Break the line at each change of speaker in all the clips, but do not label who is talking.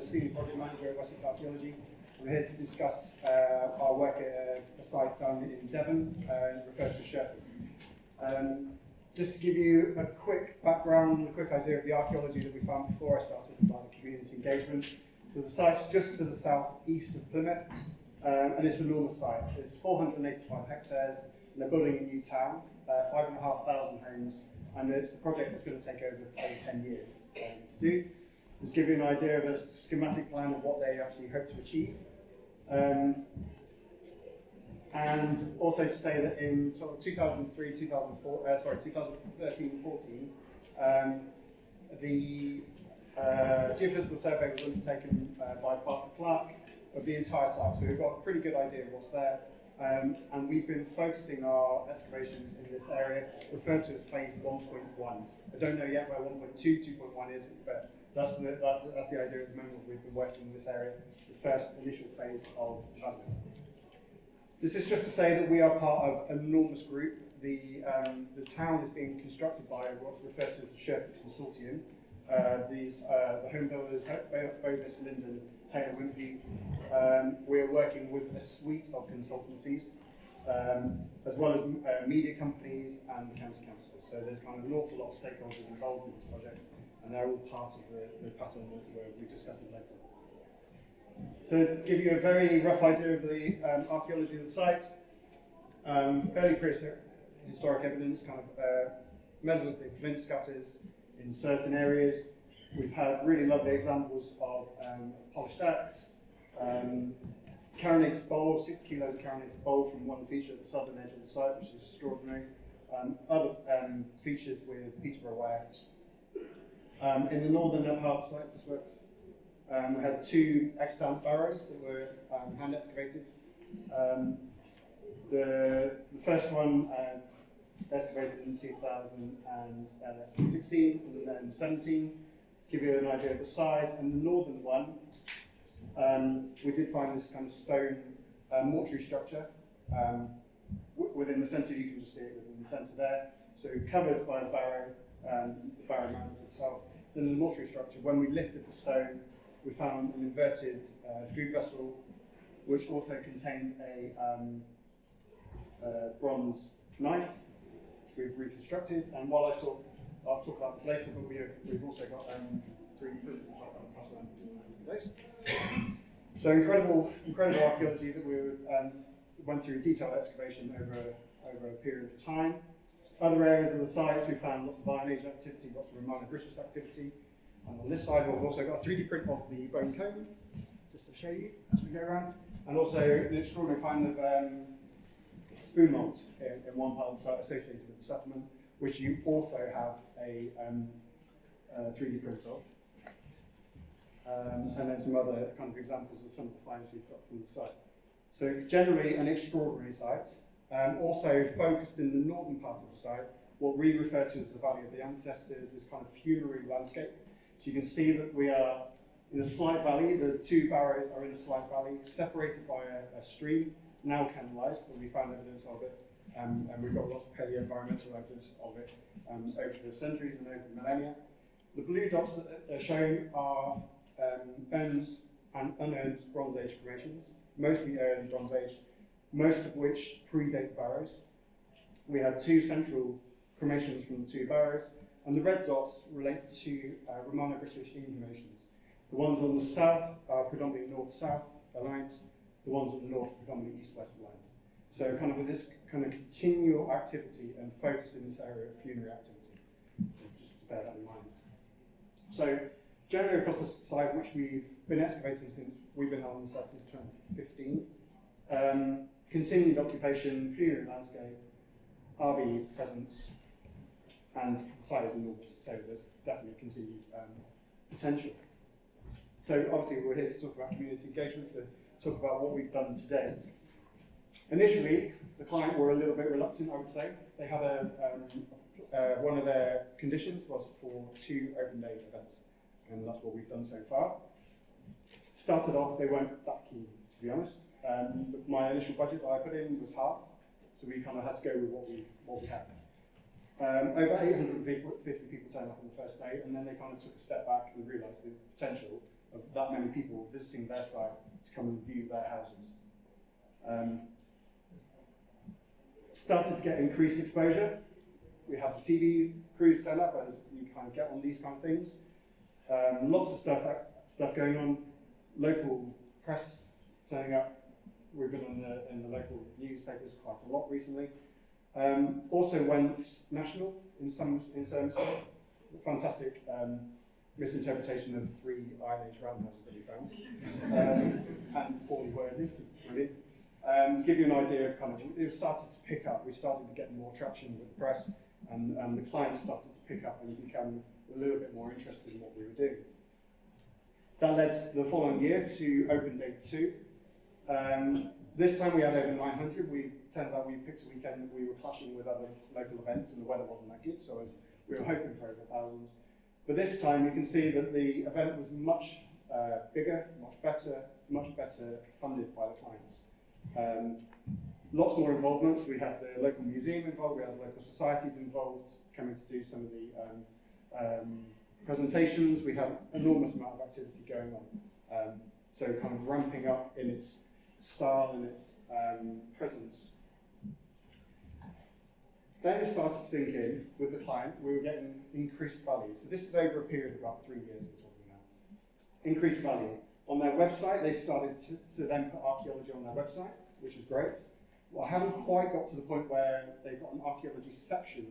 the Senior Project Manager at Wessex Archaeology. We're here to discuss uh, our work at a, a, site down in Devon, uh, referred to as Sherford. Um, just to give you a quick background, a quick idea of the archaeology that we found before I started about the community engagement. So the site's just to the south-east of Plymouth, um, and it's an enormous site. It's 485 hectares, and they're building a new town, uh, 5,500 homes, and it's a project that's going to take over, over 10 years um, to do. Just give you an idea of a schematic plan of what they actually hope to achieve. Um, and also to say that in sort of 2003, 2004, uh, sorry, 2013, 14, um, the uh, geophysical survey was undertaken uh, by Bartlett Clark of the entire site. So we've got a pretty good idea of what's there. Um, and we've been focusing our excavations in this area, referred to as phase 1.1. I don't know yet where 1.2, 2.1 is, but that's the, that, that's the idea at the moment. We've been working in this area, the first initial phase of development. This is just to say that we are part of an enormous group. The, um, the town is being constructed by what's referred to as the Sherford Consortium. Uh, these, uh, the home builders, Bovis, Linden, Taylor Wimpey. Um, we're working with a suite of consultancies, um, as well as uh, media companies and the county council. So there's kind of an awful lot of stakeholders involved in this project, and they're all part of the, the pattern that we'll be discussing later. So to give you a very rough idea of the um, archaeology of the site, um, early prehistoric evidence, kind of uh, Mesolithic flint scatters in certain areas. We've had really lovely examples of um, polished axe, um, carinated bowl, six kilos of carinated bowl from one feature at the southern edge of the site, which is extraordinary. Um, other um, features with Peterborough ware. Um, in the northern part site, this works. Um, we had two extant barrows that were um, hand excavated. Um, the, the first one uh, excavated in 2016 and then 17, give you an idea of the size. And the northern one, um, we did find this kind of stone uh, mortuary structure. Within the centre, you can just see it within the centre there. So covered by a barrow, um, the barrow mounds itself. Then the mortuary structure, when we lifted the stone, we found an inverted uh, food vessel, which also contained a um, bronze knife, which we've reconstructed. And while I talk, I'll talk about this later, but we have, we've also got um, 3D printers. So incredible, incredible archaeology that we um, went through detailed excavation over over a period of time. Other areas of the site, we found lots of Iron Age activity, lots of Romano-British activity, and on this side, we've also got a 3D print of the bone comb, just to show you as we go around. And also an extraordinary find of um, spoon mold in, in, one part of the site associated with the settlement, which you also have a, um, a 3D print of. Um, and then some other kind of examples of some of the finds we've got from the site. So generally an extraordinary site, um, also focused in the northern part of the site, what we refer to as the Valley of the Ancestors, this kind of funerary landscape so you can see that we are in a slight valley. The two barrows are in a slight valley, separated by a, a stream, now canalised, but we found evidence of it. Um, and we've got lots of paleo-environmental evidence of it um, over the centuries and over the millennia. The blue dots that are shown are um, urns and unurned Bronze Age cremations, mostly early Bronze Age, most of which predate barrows. We have two central cremations from the two barrows, and the red dots relate to uh, Romano-British inhumations. The ones on the south are predominantly north-south aligned, the ones on the north predominantly east-west aligned. So kind of this kind of continual activity and focus in this area of funerary activity. Just bear that in mind. So generally across the site, which we've been excavating since we've been on the site since 2015, um, continued occupation, funerary landscape, RB presence, and the site is enormous, so there's definitely continued um, potential. So obviously we're here to talk about community engagement, so talk about what we've done to date. Initially, the client were a little bit reluctant, I would say. They had a, um, uh, one of their conditions was for two open day events, and that's what we've done so far. Started off, they weren't that keen, to be honest. Um, my initial budget that I put in was halved, so we kind of had to go with what we, what we had. Um, over 850 people turned up on the first day, and then they kind of took a step back and realised the potential of that many people visiting their site to come and view their houses. Um, started to get increased exposure. We had the TV crews turn up, as you kind of get on these kind of things. Um, lots of stuff stuff going on. Local press turning up. We've been in the in the local newspapers quite a lot recently. Um, also went national in some in some fantastic um, misinterpretation of three Iron Age roundhouses that we found, um, and poorly worded. Um, to give you an idea of kind of, it started to pick up. We started to get more traction with the press, and, and the clients started to pick up and become a little bit more interested in what we were doing. That led the following year to Open Day 2. Um, this time we had over 900. We turns out we picked a weekend that we were clashing with other local events and the weather wasn't that good, so as we were hoping for over 1,000. But this time you can see that the event was much uh, bigger, much better, much better funded by the clients. Um, lots more involvements. We had the local museum involved, we had local societies involved coming to do some of the um, um, presentations. We had an enormous amount of activity going on. Um, so kind of ramping up in its style and its um, presence. Then it started to sink in with the client. We were getting increased value. So this is over a period of about three years we're talking about. Increased value. On their website, they started to, to then put archaeology on their website, which is great. Well, I haven't quite got to the point where they've got an archaeology section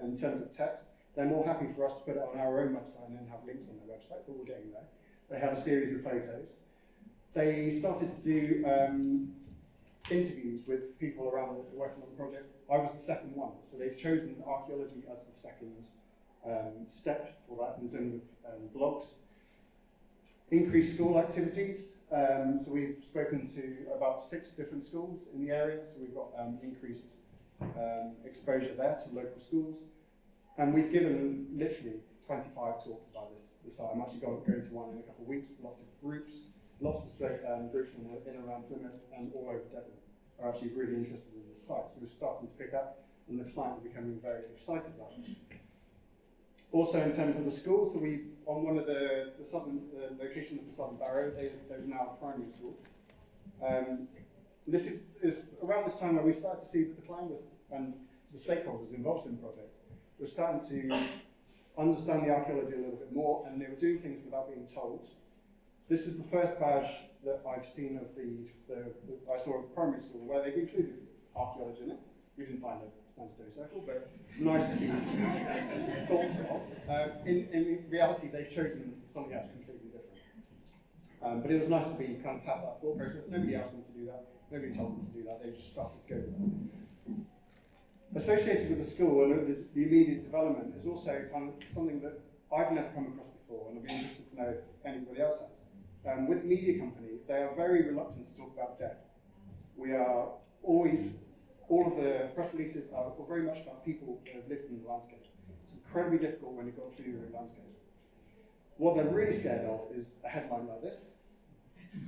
in terms of text. They're more happy for us to put it on our own website and then have links on their website, but we're getting there. They have a series of photos. They started to do um, interviews with people around working on the project. I was the second one, so they've chosen archaeology as the second um, step for that in terms of um, blogs. Increased school activities. Um, so we've spoken to about six different schools in the area, so we've got um, increased um, exposure there to local schools. And we've given literally 25 talks about this, this site. I'm actually going to one in a couple of weeks, lots of groups, lots of state, um, groups in, in around Plymouth and all over Devon are actually really interested in this site. So we're starting to pick up and the client are becoming very excited about it. Also in terms of the schools, so we on one of the, the southern the location of the Southern Barrow, there's now a primary school. Um, this is, is around this time where we started to see that the client was, and the stakeholders involved in the project were starting to understand the archaeology a little bit more and they were doing things without being told. This is the first badge that I've seen of the, the, the I saw at primary school where they've included archaeology in it. We didn't find a standstill circle, but it's nice to be thought of. Uh, in, in reality, they've chosen something else completely different. Um, but it was nice to be kind of of that thought process. Nobody asked them to do that. Nobody told them to do that. They just started to go with that. Associated with the school and the, the immediate development is also kind of something that I've never come across before, and I'd be interested to know if anybody else has. Um, with media company, they are very reluctant to talk about death. We are always, all of the press releases are very much about people that have lived in the landscape. It's incredibly difficult when you've got a funerary landscape. What they're really scared of is a headline like this.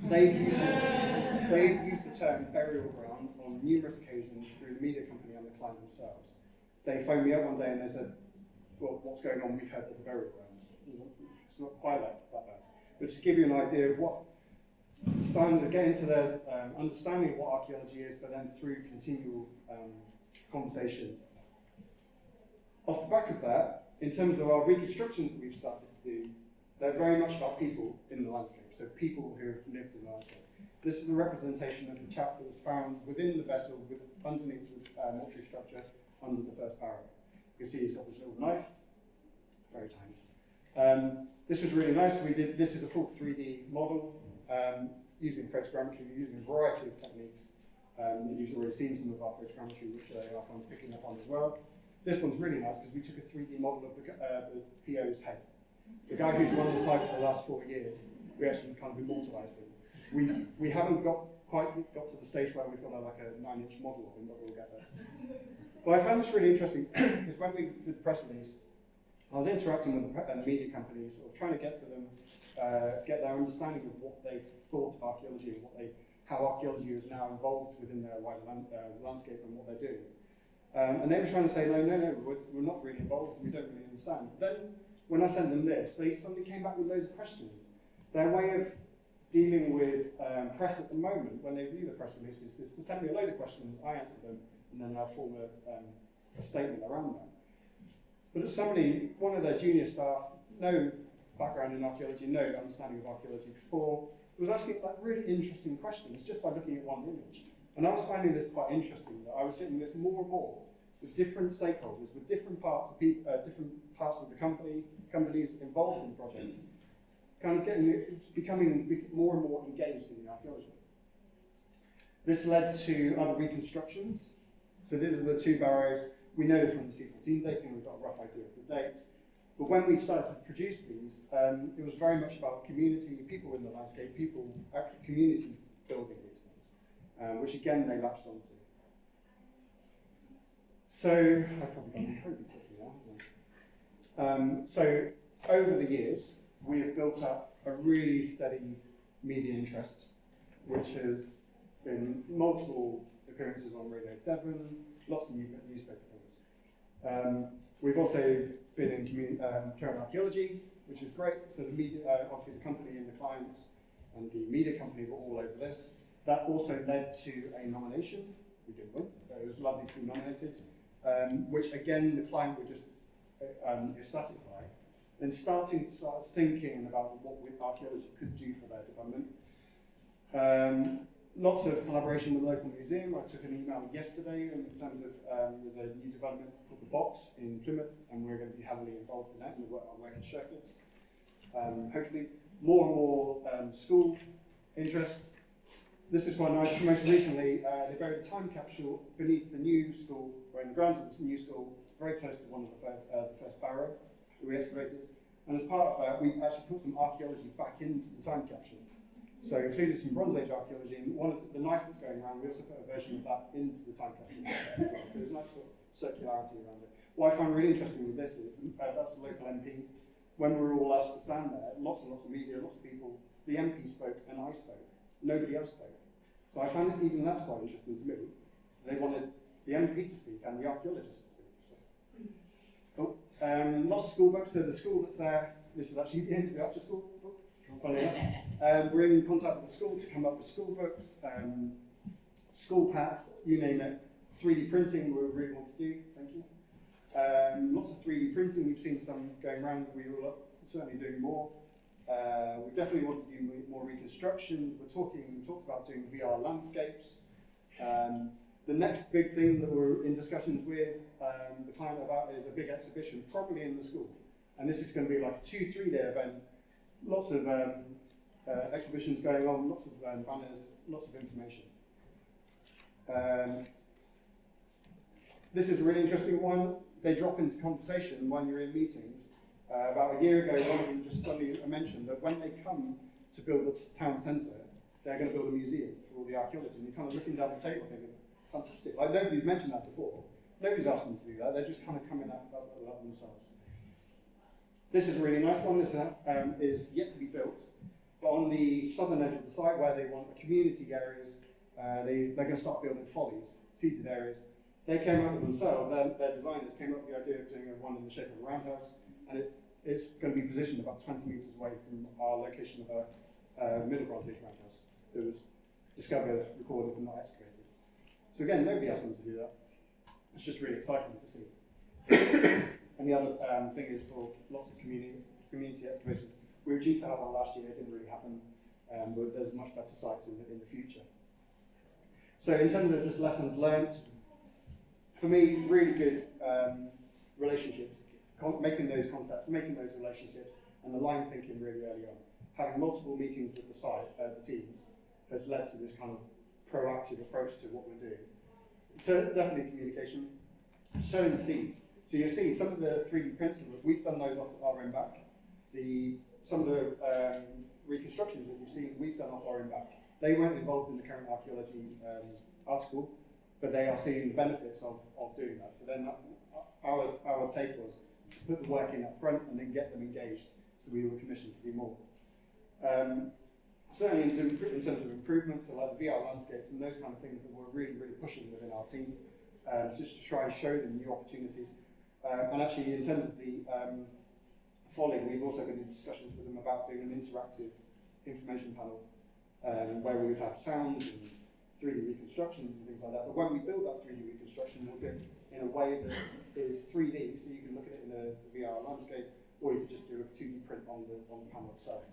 They've used, the, they've used the term burial ground on numerous occasions through the media company and the client themselves. They phoned me up one day and they said, well, what's going on? We've heard there's a burial ground. It's not quite like that bad. But to give you an idea of what, starting to get into their um, understanding of what archaeology is, but then through continual um, conversation. Off the back of that, in terms of our reconstructions that we've started to do, they're very much about people in the landscape, so people who have lived in the landscape. This is a representation of the chap that was found within the vessel with underneath the uh, mortuary structure under the first barrow. You can see he's got this little knife, very tiny. Um, this was really nice. We did this is a full 3D model um, using photogrammetry, using a variety of techniques. Um, you've already seen some of our photogrammetry, which they are kind of picking up on as well. This one's really nice because we took a 3D model of the, uh, the PO's head. The guy who's run the site for the last four years, we actually kind of immortalised him. We've, we haven't got quite got to the stage where we've got a, like a nine-inch model of him, but we'll get there. But I found this really interesting because when we did the press release, I was interacting with the uh, media companies, trying to get to them, uh, get their understanding of what they thought of archaeology and what they, how archaeology is now involved within their wider land, uh, landscape and what they're doing. Um, and they were trying to say, no, no, no, we're, we're not really involved, we don't really understand. Then, when I sent them this, they suddenly came back with loads of questions. Their way of dealing with um, press at the moment, when they do the press releases, is to send me a load of questions, I answer them, and then I'll form a, um, a statement around that. But as somebody, one of their junior staff, no background in archaeology, no understanding of archaeology before, was asking like really interesting questions just by looking at one image. And I was finding this quite interesting that I was getting this more and more with different stakeholders, with different parts of uh, different parts of the company, companies involved in projects, kind of getting becoming more and more engaged in the archaeology. This led to other reconstructions. So these are the two barrows. We know from the C14 dating, we've got a rough idea of the date. But when we started to produce these, um, it was very much about community, people in the landscape, people, actually community building these things, um, which again they latched onto. So, I've probably gone incredibly quickly now. Um, so, over the years, we have built up a really steady media interest, which has been multiple appearances on Radio Devon, lots of newspaper. Um, we've also been in um, current archaeology, which is great. So the media, uh, obviously the company and the clients and the media company were all over this. That also led to a nomination. We did win. It was lovely to be nominated, um, which again the client were just uh, um, ecstatic by. And starting to start thinking about what archaeology could do for their development. Um, lots of collaboration with the local museum. I took an email yesterday in terms of um, there's a new development called the Box in Plymouth, and we're going to be heavily involved in that and work on working Sherford. Um, hopefully, more and more um, school interest. This is quite nice. Most recently, uh, they buried a time capsule beneath the new school, or in the grounds of this new school, very close to one of the, first, uh, the first barrow that we excavated. And as part of that, we actually put some archaeology back into the time capsule. So included some Bronze Age archaeology, and one of the, the knife that's going around, we also put a version of that into the time capsule as well. So there's a nice sort of circularity around it. What I find really interesting with this is uh, that's the local MP. When we were all asked to stand there, lots and lots of media, lots of people, the MP spoke and I spoke. Nobody else spoke. So I found that even that's quite interesting to me. They wanted the MP to speak and the archaeologist to speak. So. Oh, um, lots of school books. So the school that's there, this is actually the end of the Archer School book. Um, we're in contact with the school to come up with school books, um, school packs, you name it. 3D printing we really want to do, thank you. Um, lots of 3D printing, we've seen some going around, we will certainly doing more. Uh, we definitely want to do more reconstruction. We're talking, talks about doing VR landscapes. Um, the next big thing that we're in discussions with um, the client about is a big exhibition, probably in the school. And this is going to be like a two, three day event lots of um, uh, exhibitions going on, lots of um, banners, lots of information. Um, this is a really interesting one. They drop into conversation when you're in meetings. Uh, about a year ago, one of them just suddenly mentioned that when they come to build the town centre, they're going to build a museum for all the archaeology. And you're kind of looking down the table thinking, fantastic. Like nobody's mentioned that before. Nobody's asked them to do that. They're just kind of coming up, up, up themselves. This is a really nice one. This um, is yet to be built. But on the southern edge of the site where they want the community areas, uh, they, they're going to start building follies, seated areas. They came up with themselves, their, their designers came up with the idea of doing a one in the shape of a roundhouse, and it, it's going to be positioned about 20 metres away from our location of a uh, Middle Bronze Age roundhouse that was discovered, recorded, and not excavated. So again, nobody asked them to do that. It's just really exciting to see. And the other um, thing is for lots of community, community excavations. We were due to have one last year, it didn't really happen, um, but there's much better sites in the, in the future. So in terms of just lessons learned, for me, really good um, relationships, making those contacts, making those relationships, and line thinking really early on. Having multiple meetings with the site, uh, the teams, has led to this kind of proactive approach to what we're doing. So definitely communication, sowing the seeds. So you'll see some of the 3D prints, we've done those off our own back. The, some of the um, reconstructions that you've seen, we've done off our own back. They weren't involved in the current archaeology um, article, but they are seeing the benefits of, of doing that. So then uh, our, our take was to put the work in up front and then get them engaged so we were commissioned to do more. Um, certainly in, in, terms of improvements, so like the VR landscapes and those kind of things that we're really, really pushing within our team. um, just to try and show them new opportunities. Um, and actually, in terms of the um, we've also been in discussions with them about doing an interactive information panel um, where we would have sound and 3D reconstructions and things like that. But when we build that 3D reconstruction, we'll do it in a way that is 3D, so you can look at it in a VR landscape, or you could just do a 2D print on the, on the panel itself.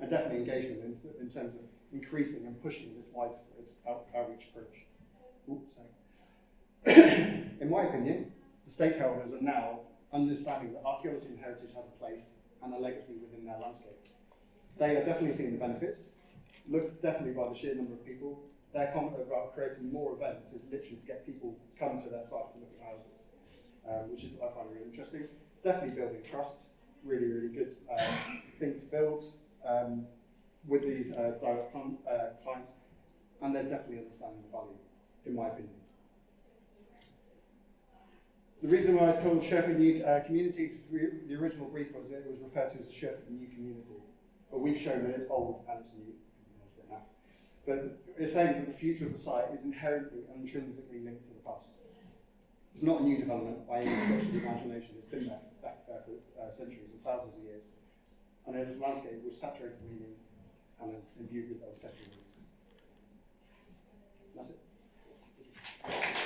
And definitely engagement in, in terms of increasing and pushing this widespread out, outreach approach. Sorry. in my opinion, the stakeholders are now understanding that archaeology and heritage has a place and a legacy within their landscape. They are definitely seeing the benefits, look definitely by the sheer number of people. Their comment about creating more events is literally to get people to come to their site to look at houses, um, which is what I find really interesting. Definitely building trust, really, really good uh, thing to build um, with these uh, direct uh, clients, and they're definitely understanding the value, in my opinion. The reason why it's called Sherford New uh, Community is the original brief was it was referred to as a Sherford New Community. But we've shown that it's old and it's new. But it's saying that the future of the site is inherently and intrinsically linked to the past. It's not a new development by any stretch of the imagination. It's been there, back there for uh, centuries and thousands of years. And it is a landscape with saturated meaning and imbued with obsession. That's it.